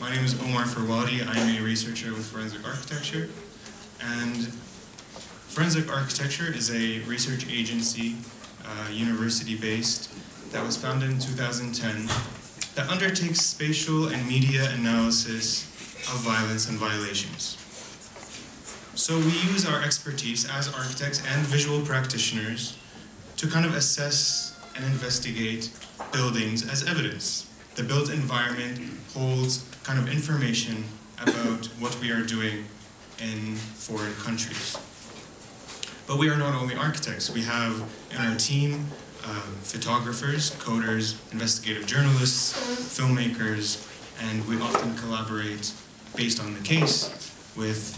My name is Omar Ferwati. I'm a researcher with Forensic Architecture. And Forensic Architecture is a research agency, uh, university-based, that was founded in 2010 that undertakes spatial and media analysis of violence and violations. So we use our expertise as architects and visual practitioners to kind of assess and investigate buildings as evidence. The built environment holds kind of information about what we are doing in foreign countries. But we are not only architects, we have in our team uh, photographers, coders, investigative journalists, filmmakers, and we often collaborate based on the case with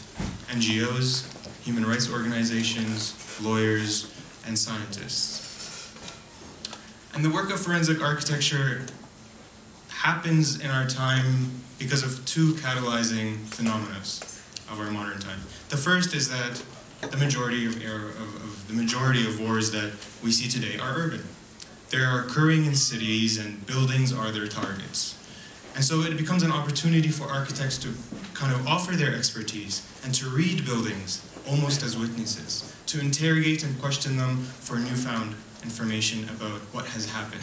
NGOs, human rights organizations, lawyers, and scientists. And the work of forensic architecture happens in our time because of two catalyzing phenomena of our modern time. The first is that the majority of, of, of, the majority of wars that we see today are urban. They are occurring in cities and buildings are their targets. And so it becomes an opportunity for architects to kind of offer their expertise and to read buildings almost as witnesses, to interrogate and question them for newfound information about what has happened.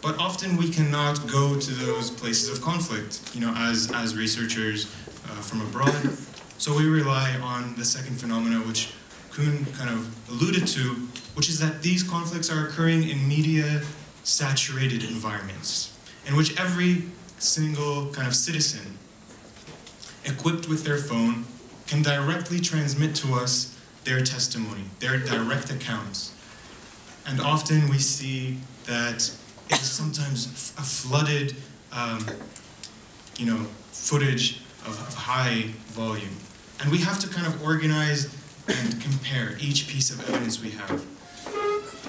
But often we cannot go to those places of conflict, you know, as, as researchers uh, from abroad. So we rely on the second phenomena, which Kuhn kind of alluded to, which is that these conflicts are occurring in media saturated environments, in which every single kind of citizen equipped with their phone can directly transmit to us their testimony, their direct accounts. And often we see that it is sometimes a flooded, um, you know, footage of, of high volume. And we have to kind of organize and compare each piece of evidence we have.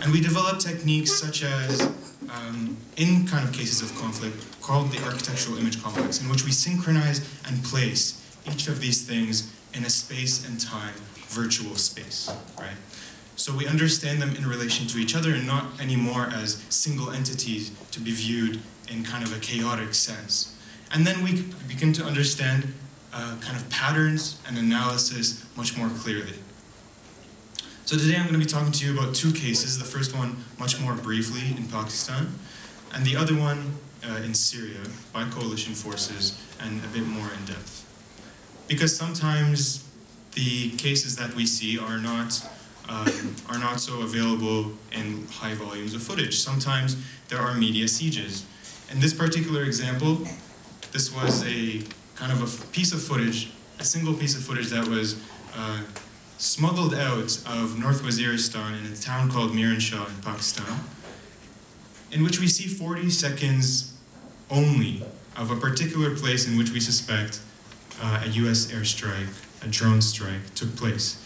And we develop techniques such as, um, in kind of cases of conflict, called the architectural image complex, in which we synchronize and place each of these things in a space and time virtual space, right? So we understand them in relation to each other and not anymore as single entities to be viewed in kind of a chaotic sense. And then we begin to understand uh, kind of patterns and analysis much more clearly. So today I'm going to be talking to you about two cases. The first one much more briefly in Pakistan, and the other one uh, in Syria by coalition forces and a bit more in depth. Because sometimes the cases that we see are not um, are not so available in high volumes of footage. Sometimes there are media sieges. In this particular example, this was a kind of a piece of footage, a single piece of footage that was uh, smuggled out of North Waziristan in a town called Miran Shah in Pakistan, in which we see 40 seconds only of a particular place in which we suspect uh, a US airstrike, a drone strike, took place.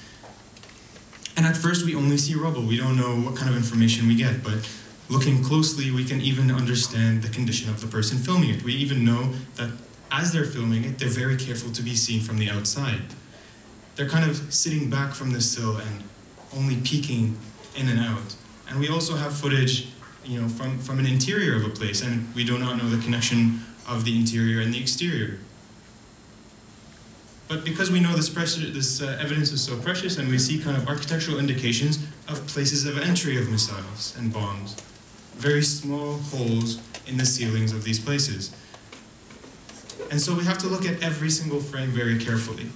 And at first we only see rubble, we don't know what kind of information we get, but looking closely we can even understand the condition of the person filming it. We even know that as they're filming it, they're very careful to be seen from the outside they're kind of sitting back from the sill and only peeking in and out. And we also have footage, you know, from, from an interior of a place, and we do not know the connection of the interior and the exterior. But because we know this, this uh, evidence is so precious, and we see kind of architectural indications of places of entry of missiles and bombs, very small holes in the ceilings of these places. And so we have to look at every single frame very carefully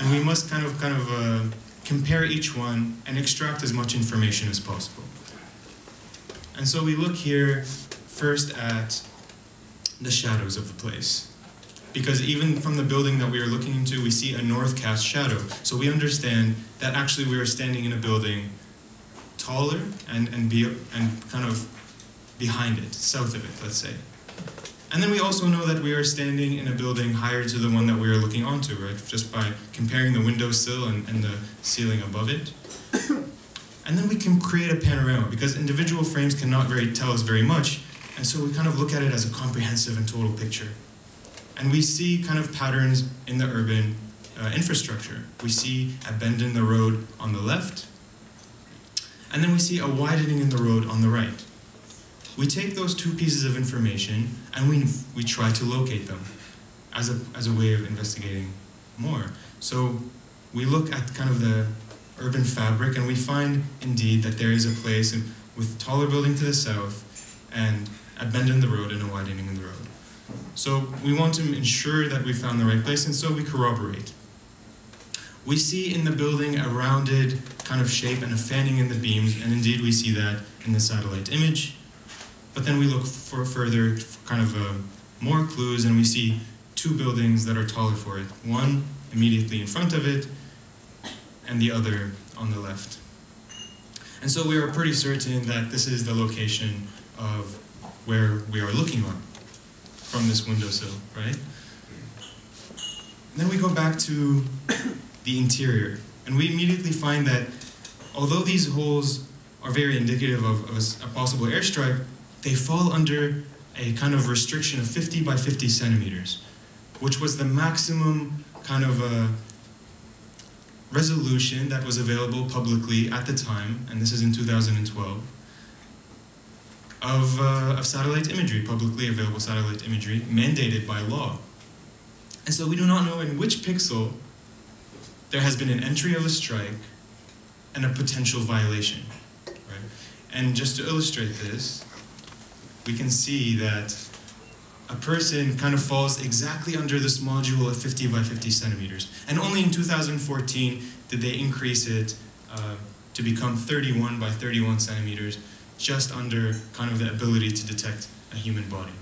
and we must kind of kind of uh, compare each one and extract as much information as possible. And so we look here first at the shadows of the place. Because even from the building that we are looking into, we see a north cast shadow. So we understand that actually we are standing in a building taller and, and, be, and kind of behind it, south of it, let's say. And then we also know that we are standing in a building higher to the one that we are looking onto, right? Just by comparing the windowsill and, and the ceiling above it. and then we can create a panorama because individual frames cannot very tell us very much. And so we kind of look at it as a comprehensive and total picture. And we see kind of patterns in the urban uh, infrastructure. We see a bend in the road on the left, and then we see a widening in the road on the right we take those two pieces of information and we, we try to locate them as a, as a way of investigating more. So we look at kind of the urban fabric and we find indeed that there is a place with taller building to the south and a bend in the road and a widening in the road. So we want to ensure that we found the right place and so we corroborate. We see in the building a rounded kind of shape and a fanning in the beams, and indeed we see that in the satellite image. But then we look for further kind of uh, more clues and we see two buildings that are taller for it. One immediately in front of it, and the other on the left. And so we are pretty certain that this is the location of where we are looking on from this windowsill, right? Then we go back to the interior, and we immediately find that although these holes are very indicative of, of a, a possible airstrike, they fall under a kind of restriction of 50 by 50 centimeters, which was the maximum kind of a resolution that was available publicly at the time, and this is in 2012, of, uh, of satellite imagery, publicly available satellite imagery, mandated by law. And so we do not know in which pixel there has been an entry of a strike and a potential violation. Right? And just to illustrate this, we can see that a person kind of falls exactly under this module of 50 by 50 centimeters. And only in 2014 did they increase it uh, to become 31 by 31 centimeters, just under kind of the ability to detect a human body.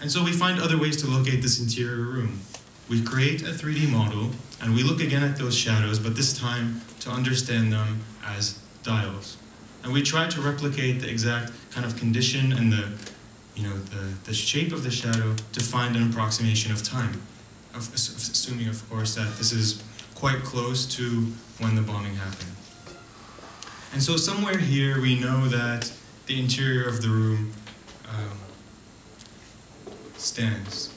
And so we find other ways to locate this interior room. We create a 3D model, and we look again at those shadows, but this time to understand them as dials. And we try to replicate the exact kind of condition and the you know, the, the shape of the shadow to find an approximation of time, of, assuming, of course, that this is quite close to when the bombing happened. And so somewhere here we know that the interior of the room um, stands.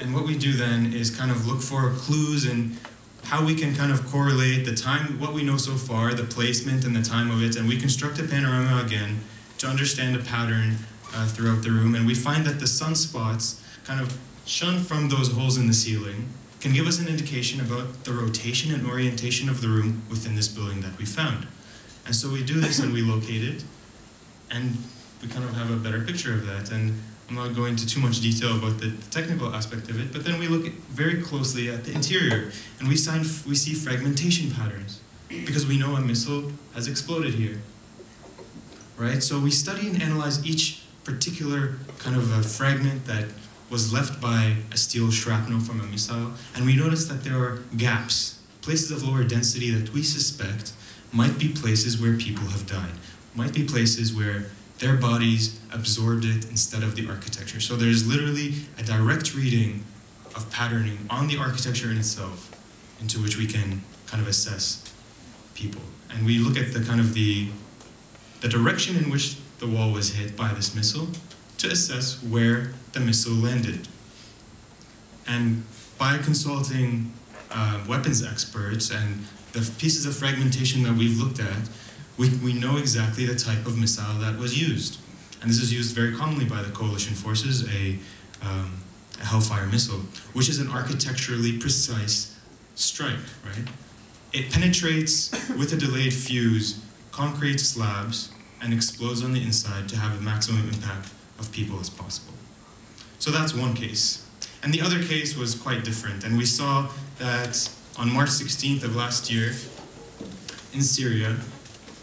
And what we do then is kind of look for clues and how we can kind of correlate the time, what we know so far, the placement and the time of it, and we construct a panorama again to understand a pattern uh, throughout the room, and we find that the sunspots kind of shone from those holes in the ceiling can give us an indication about the rotation and orientation of the room within this building that we found. And so we do this and we locate it, and we kind of have a better picture of that. And I'm not going into too much detail about the technical aspect of it, but then we look very closely at the interior, and we, sign, we see fragmentation patterns, because we know a missile has exploded here. Right? So we study and analyze each particular kind of a fragment that was left by a steel shrapnel from a missile, and we notice that there are gaps, places of lower density that we suspect might be places where people have died, might be places where their bodies absorbed it instead of the architecture. So there's literally a direct reading of patterning on the architecture in itself into which we can kind of assess people. And we look at the kind of the, the direction in which the wall was hit by this missile to assess where the missile landed. And by consulting uh, weapons experts and the pieces of fragmentation that we've looked at, we, we know exactly the type of missile that was used. And this is used very commonly by the coalition forces, a, um, a Hellfire missile, which is an architecturally precise strike, right? It penetrates with a delayed fuse concrete slabs and explodes on the inside to have the maximum impact of people as possible. So that's one case. And the other case was quite different, and we saw that on March 16th of last year, in Syria,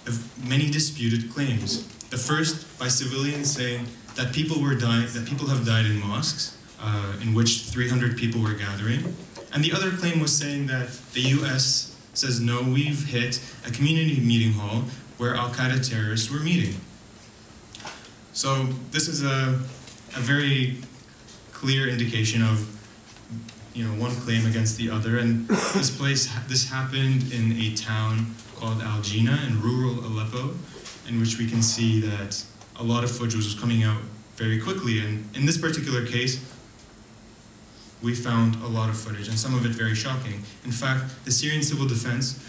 of many disputed claims. The first by civilians saying that people were dying, that people have died in mosques, uh, in which 300 people were gathering. And the other claim was saying that the US says, no, we've hit a community meeting hall where Al Qaeda terrorists were meeting. So this is a, a very clear indication of you know one claim against the other, and this place this happened in a town called Al Jina in rural Aleppo, in which we can see that a lot of footage was coming out very quickly. And in this particular case, we found a lot of footage, and some of it very shocking. In fact, the Syrian Civil Defense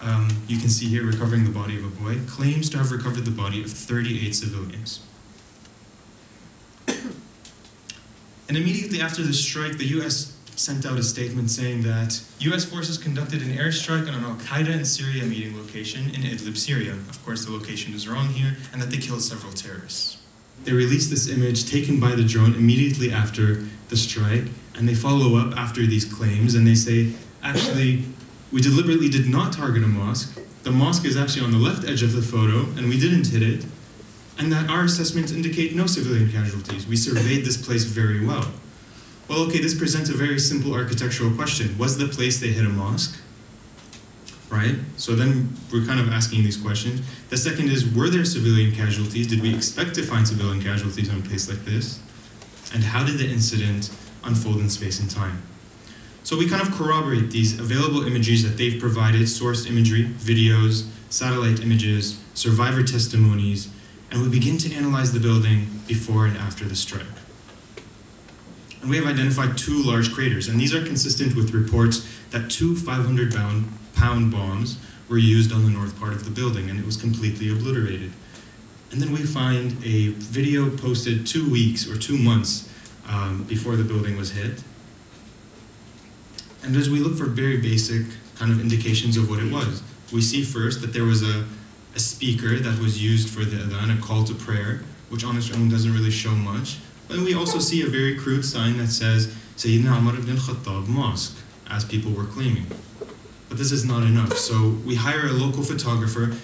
um, you can see here recovering the body of a boy, claims to have recovered the body of 38 civilians. and immediately after the strike, the US sent out a statement saying that US forces conducted an airstrike on an Al Qaeda in Syria meeting location in Idlib, Syria. Of course, the location is wrong here, and that they killed several terrorists. They released this image taken by the drone immediately after the strike, and they follow up after these claims and they say, actually, we deliberately did not target a mosque. The mosque is actually on the left edge of the photo, and we didn't hit it. And that our assessments indicate no civilian casualties. We surveyed this place very well. Well, okay, this presents a very simple architectural question. Was the place they hit a mosque? Right? So then we're kind of asking these questions. The second is, were there civilian casualties? Did we expect to find civilian casualties on a place like this? And how did the incident unfold in space and time? So we kind of corroborate these available images that they've provided, sourced imagery, videos, satellite images, survivor testimonies, and we begin to analyze the building before and after the strike. And we have identified two large craters, and these are consistent with reports that two 500 pound bombs were used on the north part of the building, and it was completely obliterated. And then we find a video posted two weeks or two months um, before the building was hit, and as we look for very basic kind of indications of what it was, we see first that there was a, a speaker that was used for the adhan, a call to prayer, which on its own doesn't really show much. And we also see a very crude sign that says Sayyidina Umar ibn Khattab Mosque, as people were claiming. But this is not enough, so we hire a local photographer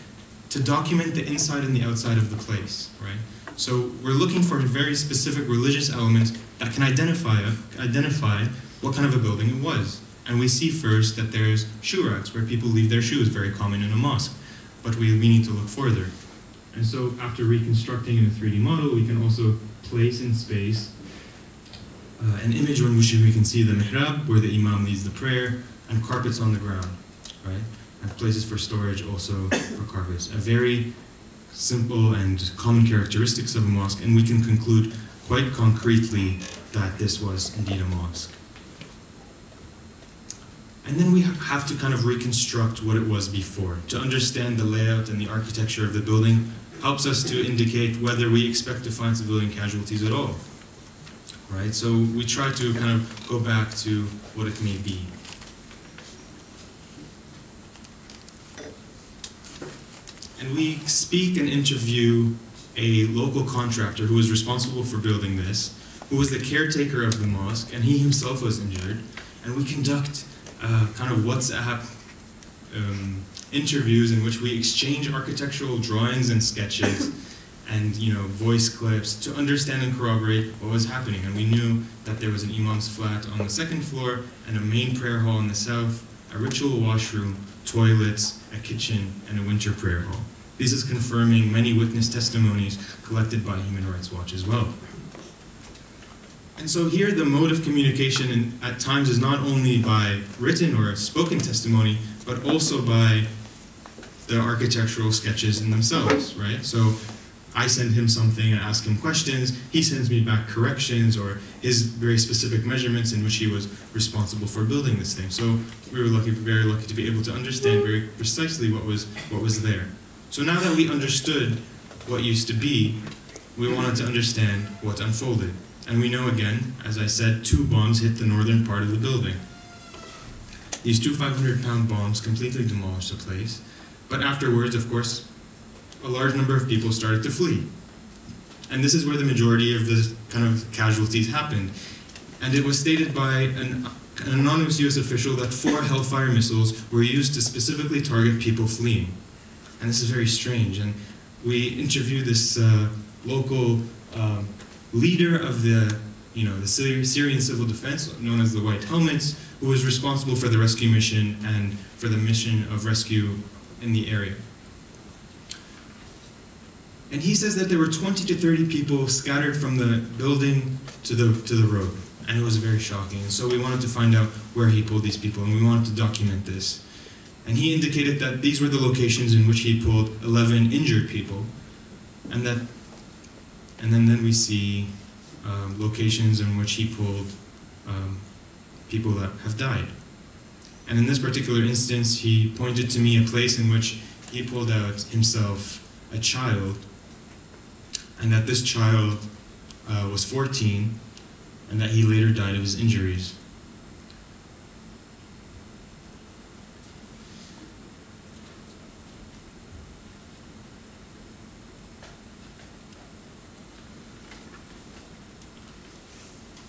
to document the inside and the outside of the place, right? So we're looking for very specific religious elements that can identify, identify what kind of a building it was. And we see first that there's shoe racks where people leave their shoes, very common in a mosque. But we, we need to look further. And so after reconstructing in a 3D model, we can also place in space uh, an image which we can see the mihrab, where the imam leads the prayer, and carpets on the ground, right? And places for storage also for carpets. A very simple and common characteristics of a mosque, and we can conclude quite concretely that this was indeed a mosque. And then we have to kind of reconstruct what it was before. To understand the layout and the architecture of the building helps us to indicate whether we expect to find civilian casualties at all. Right? So we try to kind of go back to what it may be. And we speak and interview a local contractor who was responsible for building this, who was the caretaker of the mosque, and he himself was injured. And we conduct uh, kind of WhatsApp um, interviews in which we exchange architectural drawings and sketches and you know voice clips to understand and corroborate what was happening. And we knew that there was an imam's flat on the second floor and a main prayer hall in the south, a ritual washroom, toilets, a kitchen, and a winter prayer hall. This is confirming many witness testimonies collected by Human Rights Watch as well. And so here the mode of communication in, at times is not only by written or spoken testimony, but also by the architectural sketches in themselves, right? So I send him something and ask him questions, he sends me back corrections or his very specific measurements in which he was responsible for building this thing. So we were lucky, very lucky to be able to understand very precisely what was, what was there. So now that we understood what used to be, we wanted to understand what unfolded. And we know again, as I said, two bombs hit the northern part of the building. These two 500 pound bombs completely demolished the place, but afterwards, of course, a large number of people started to flee. And this is where the majority of the kind of casualties happened. And it was stated by an, an anonymous US official that four Hellfire missiles were used to specifically target people fleeing. And this is very strange. And we interviewed this uh, local um, leader of the, you know, the Syrian civil defense, known as the White Helmets, who was responsible for the rescue mission and for the mission of rescue in the area. And he says that there were 20 to 30 people scattered from the building to the, to the road. And it was very shocking. And so we wanted to find out where he pulled these people, and we wanted to document this. And he indicated that these were the locations in which he pulled 11 injured people, and that and then, then we see um, locations in which he pulled um, people that have died. And in this particular instance, he pointed to me a place in which he pulled out himself a child, and that this child uh, was 14, and that he later died of his injuries.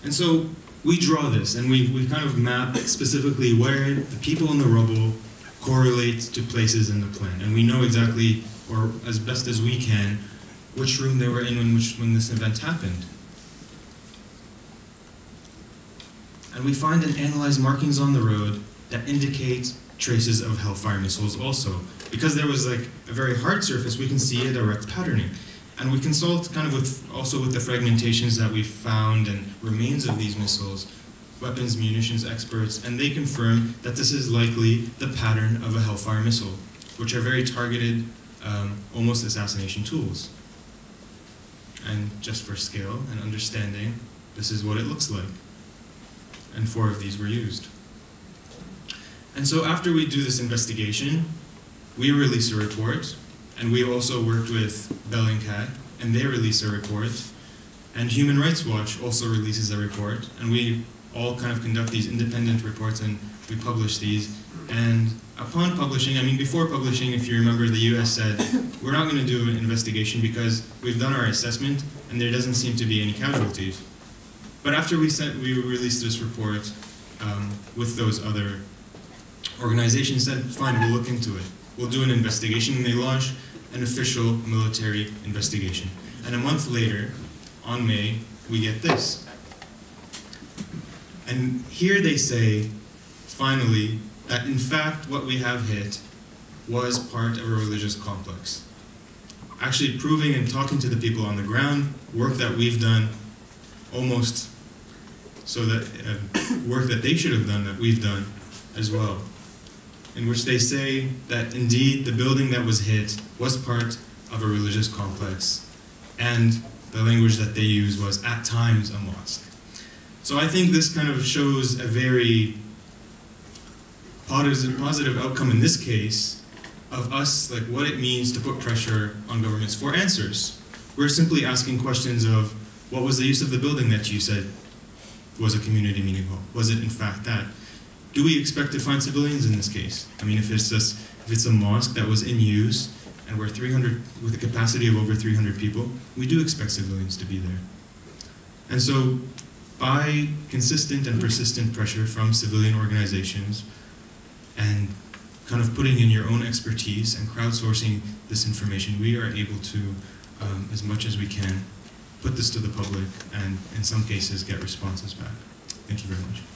And so we draw this and we, we kind of map specifically where the people in the rubble correlate to places in the plan. And we know exactly, or as best as we can, which room they were in when, which, when this event happened. And we find and analyze markings on the road that indicate traces of Hellfire missiles also. Because there was like a very hard surface, we can see a direct patterning. And we consult kind of with also with the fragmentations that we found and remains of these missiles, weapons, munitions experts, and they confirm that this is likely the pattern of a Hellfire missile, which are very targeted, um, almost assassination tools. And just for scale and understanding, this is what it looks like. And four of these were used. And so after we do this investigation, we release a report and we also worked with Bellingcat, and they release a report. And Human Rights Watch also releases a report, and we all kind of conduct these independent reports and we publish these. And upon publishing, I mean, before publishing, if you remember, the US said, we're not going to do an investigation because we've done our assessment and there doesn't seem to be any casualties. But after we, sent, we released this report um, with those other organizations, said, fine, we'll look into it. We'll do an investigation, and they launch an official military investigation. And a month later, on May, we get this. And here they say, finally, that in fact what we have hit was part of a religious complex. Actually proving and talking to the people on the ground, work that we've done almost so that uh, work that they should have done that we've done as well in which they say that indeed the building that was hit was part of a religious complex, and the language that they use was at times a mosque. So I think this kind of shows a very positive, positive outcome in this case of us, like what it means to put pressure on governments for answers. We're simply asking questions of what was the use of the building that you said was a community meeting hall? Was it in fact that? Do we expect to find civilians in this case? I mean, if it's if it's a mosque that was in use and we're 300 with a capacity of over 300 people, we do expect civilians to be there. And so, by consistent and persistent pressure from civilian organizations and kind of putting in your own expertise and crowdsourcing this information, we are able to, um, as much as we can, put this to the public and in some cases get responses back. Thank you very much.